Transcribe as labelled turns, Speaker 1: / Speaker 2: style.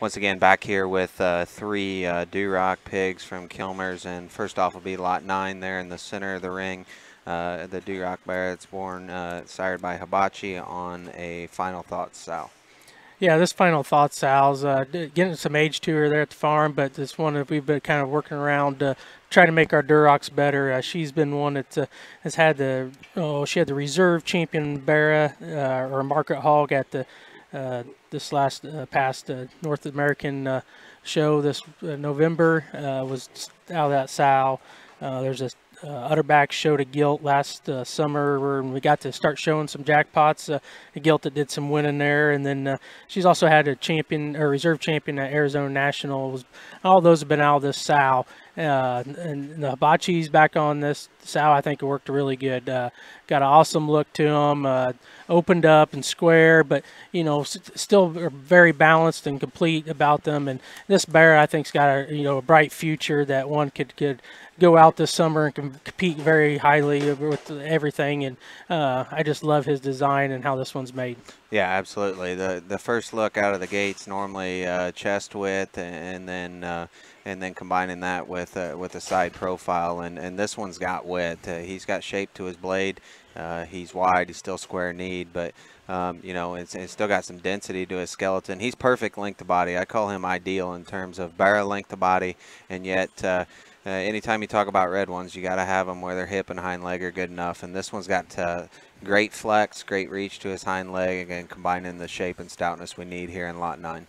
Speaker 1: once again, back here with uh, three uh, pigs from Kilmer's, and first off will be lot nine there in the center of the ring. Uh, the Duroc bear that's born, uh, sired by Hibachi on a Final Thoughts sow.
Speaker 2: Yeah, this Final Thoughts sow's uh, getting some age to her there at the farm, but this one that we've been kind of working around uh, trying to make our Durocs better. Uh, she's been one that has had the oh she had the reserve champion Barrow or Market Hog at the Uh, this last uh, past uh, North American uh, show this uh, November was out of that sow. there's a uh, Utterback showed a gilt last uh, summer where we got to start showing some jackpots. Uh, a gilt that did some winning there, and then uh, she's also had a champion or reserve champion at Arizona Nationals. All those have been out of this sow. Uh, and the hibachi's back on this sow. I think it worked really good. Uh, got an awesome look to them. Opened up and square, but you know, still very balanced and complete about them. And this bear, I think's got a you know a bright future that one could could go out this summer and compete very highly with everything. And uh, I just love his design and how this one's made.
Speaker 1: Yeah, absolutely. The the first look out of the gates normally uh, chest width and then uh, and then combining that with uh, with a side profile and and this one's got width. Uh, he's got shape to his blade. Uh, he's wide. He's still square kneed, but um, you know it's, it's, still got some density to his skeleton. He's perfect length to body. I call him ideal in terms of barrel length to body, and yet. Uh, uh, anytime you talk about red ones, you got to have them where their hip and hind leg are good enough. And this one's got uh, great flex, great reach to his hind leg, again, combining the shape and stoutness we need here in lot 9.